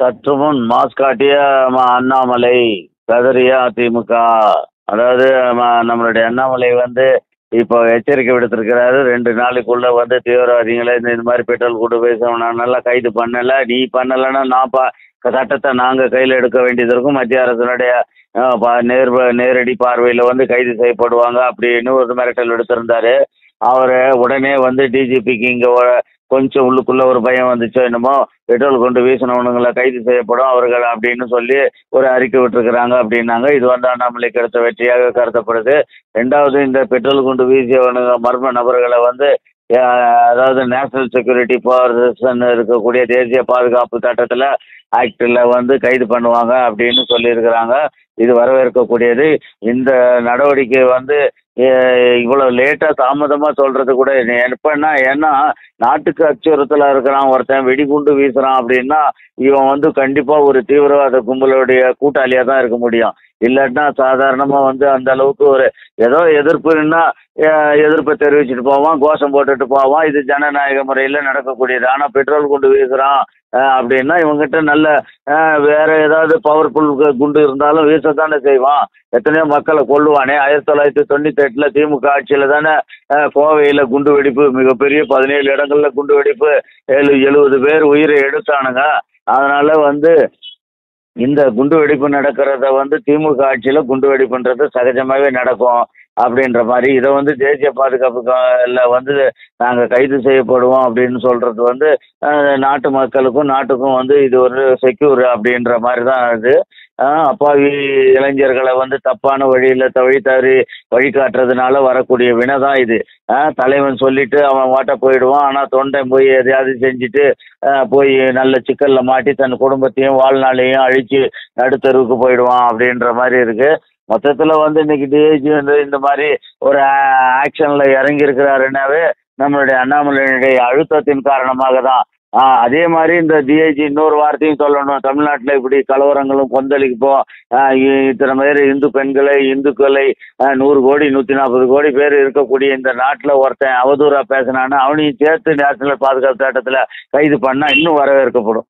சற்று முன் மாஸ் காட்டிய அண்ணாமலை கதறிய அதிமுக. அதாவது நம்மளுடைய அண்ணாமலை வந்து இப்போ எச்சரிக்கை விடுத்திருக்கிறாரு. ரெண்டு நாளைக்குள்ள வந்து தீவிரவாதிகளை இந்த இந்த மாதிரி பெட்ரோல் கூட்டு நல்லா கைது பண்ணல. நீ பண்ணலைன்னா நான் பா சட்டத்தை நாங்கள் கையில் எடுக்க வேண்டியது இருக்கும். மத்திய அரசினுடைய நேர் நேரடி பார்வையில் வந்து கைது செய்யப்படுவாங்க அப்படின்னு ஒரு மிரட்டல் எடுத்திருந்தாரு அவர் உடனே வந்து டிஜிபிக்கு இங்கே கொஞ்சம் உள்ளுக்குள்ள ஒரு பயம் வந்துச்சோ என்னமோ பெட்ரோல் கொண்டு வீசினவனுங்களை கைது செய்யப்படும் அவர்கள் அப்படின்னு சொல்லி ஒரு அறிக்கை விட்டுருக்குறாங்க அப்படின்னாங்க. இது வந்து அண்ணாமலைக்கு கிடைத்த வெற்றியாக கருதப்படுது. ரெண்டாவது இந்த பெட்ரோல் கொண்டு வீசியவனுங்க மர்ம நபர்களை வந்து அதாவது நேஷனல் செக்யூரிட்டி பர்சன் இருக்கக்கூடிய தேசிய பாதுகாப்பு சட்டத்தில் ஆக்டில் வந்து கைது பண்ணுவாங்க அப்படின்னு சொல்லியிருக்கிறாங்க. இது வரவேற்கக்கூடியது. இந்த நடவடிக்கை வந்து இவ்வளவு லேட்டாக தாமதமாக சொல்றது கூட எப்பன்னா ஏன்னா நாட்டுக்கு அச்சுறுத்தலா இருக்கிறான் ஒருத்தன் வெடிகுண்டு வீசுறான் அப்படின்னா இவன் வந்து கண்டிப்பா ஒரு தீவிரவாத கும்பலுடைய கூட்டாளியா தான் இருக்க முடியும். இல்லாட்டினா சாதாரணமா வந்து அந்த அளவுக்கு ஒரு ஏதோ எதிர்ப்புன்னா எதிர்ப்பை தெரிவிச்சுட்டு போவான் கோஷம் போட்டுட்டு போவான். இது ஜனநாயக முறையில் நடக்கக்கூடியது. ஆனால் பெட்ரோல் குண்டு வீசுறான் அப்படின்னா இவங்ககிட்ட நல்ல வேற ஏதாவது பவர்ஃபுல் குண்டு இருந்தாலும் வீசத்தானே செய்வான். எத்தனையோ மக்களை கொள்ளுவானே ஆயிரத்தி தொள்ளாயிரத்தி தொண்ணூத்தி எட்டுல திமுக ஆட்சியில தானே கோவையில குண்டு வெடிப்பு மிகப்பெரிய பதினேழு இடங்கள்ல குண்டு வெடிப்பு ஏழு எழுபது பேர் உயிரை எடுத்தானுங்க. அதனால வந்து இந்த குண்டு வெடிப்பு நடக்கிறத வந்து திமுக ஆட்சியில குண்டு வெடிப்புன்றது சகஜமாகவே நடக்கும் அப்படின்ற மாதிரி. இதை வந்து தேசிய பாதுகாப்பு வந்து நாங்கள் கைது செய்யப்படுவோம் அப்படின்னு சொல்றது வந்து நாட்டு மக்களுக்கும் நாட்டுக்கும் வந்து இது ஒரு செக்யூர் அப்படின்ற மாதிரி தான் இது அப்பாவி இளைஞர்களை வந்து தப்பான வழியில் வழி தவறி வழிகாட்டுறதுனால வரக்கூடிய வினைதான் இது. தலைவன் சொல்லிட்டு அவன் வாட்ட போயிடுவான். ஆனால் தொண்டை போய் எதையாவது செஞ்சுட்டு போய் நல்ல சிக்கலில் மாட்டி தன் குடும்பத்தையும் வாழ்நாளையும் அழிச்சு நடுத்தருவுக்கு போயிடுவான் அப்படின்ற மாதிரி இருக்கு. மொத்தத்தில் வந்து இன்னைக்கு டிஐஜி வந்து இந்த மாதிரி ஒரு ஆக்ஷனில் இறங்கி இருக்கிறாருன்னாவே நம்மளுடைய அண்ணாமலையினுடைய அழுத்தத்தின் காரணமாக தான் ஆ, அதே மாதிரி இந்த டிஐஜி இன்னொரு வார்த்தையும் சொல்லணும். தமிழ்நாட்டில் இப்படி கலவரங்களும் கொந்தளிப்போம் இத்தனை பேர் இந்து பெண்களை இந்துக்களை நூறு கோடி நூற்றி நாற்பது கோடி பேர் இருக்கக்கூடிய இந்த நாட்டில் ஒருத்தன் அவதூறாக பேசினான்னு அவனையும் சேர்த்து நேஷனல் பாதுகாப்பு சட்டத்தில் கைது பண்ணால் இன்னும் வரவேற்கப்படும்.